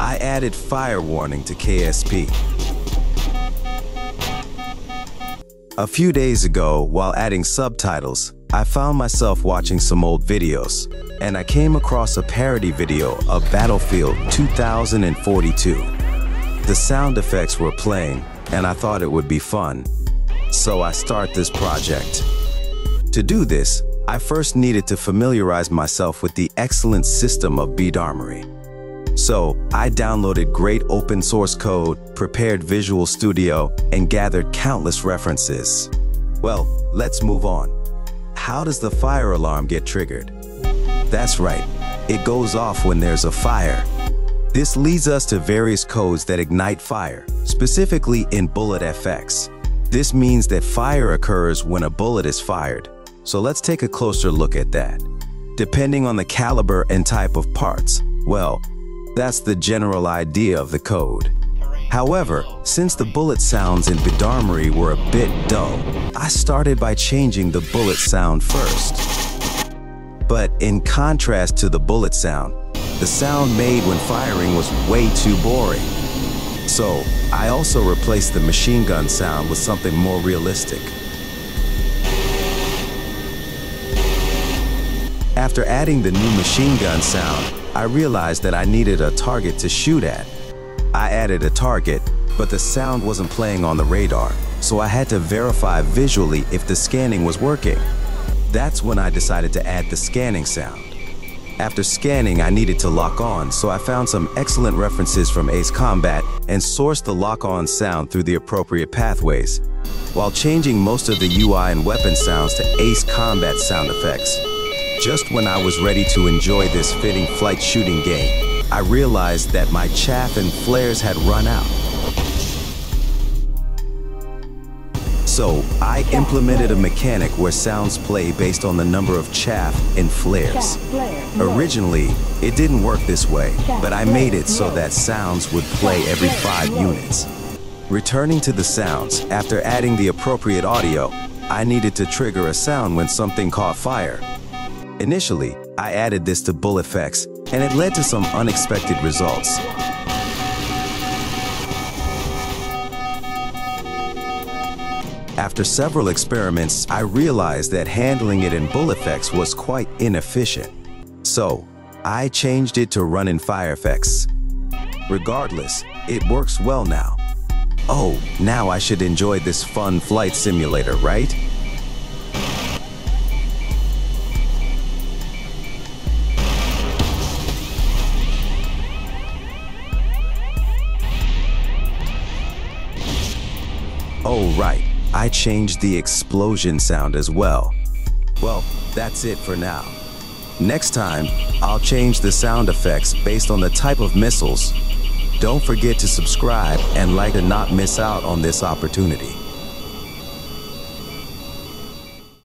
I added fire warning to KSP. A few days ago, while adding subtitles, I found myself watching some old videos, and I came across a parody video of Battlefield 2042. The sound effects were playing, and I thought it would be fun. So I start this project. To do this, I first needed to familiarize myself with the excellent system of BDArmory. So I downloaded great open source code, prepared Visual Studio, and gathered countless references. Well, let's move on. How does the fire alarm get triggered? That's right, it goes off when there's a fire. This leads us to various codes that ignite fire, specifically in BulletFX. This means that fire occurs when a bullet is fired. So let's take a closer look at that. Depending on the caliber and type of parts, well, that's the general idea of the code. However, since the bullet sounds in BDArmory were a bit dull, I started by changing the bullet sound first. But in contrast to the bullet sound, the sound made when firing was way too boring. So, I also replaced the machine gun sound with something more realistic. After adding the new machine gun sound, I realized that I needed a target to shoot at. I added a target, but the sound wasn't playing on the radar, so I had to verify visually if the scanning was working. That's when I decided to add the scanning sound. After scanning, I needed to lock on, so I found some excellent references from Ace Combat and sourced the lock-on sound through the appropriate pathways, while changing most of the UI and weapon sounds to Ace Combat sound effects. Just when I was ready to enjoy this fitting flight shooting game, I realized that my chaff and flares had run out. So, I implemented a mechanic where sounds play based on the number of chaff and flares. Originally, it didn't work this way, but I made it so that sounds would play every five units. Returning to the sounds, after adding the appropriate audio, I needed to trigger a sound when something caught fire. Initially, I added this to BulletFX, and it led to some unexpected results. After several experiments, I realized that handling it in BulletFX was quite inefficient. So, I changed it to run in FireFX. Regardless, it works well now. Oh, now I should enjoy this fun flight simulator, right? Oh, right. I changed the explosion sound as well. Well, that's it for now. Next time, I'll change the sound effects based on the type of missiles. Don't forget to subscribe and like to not miss out on this opportunity.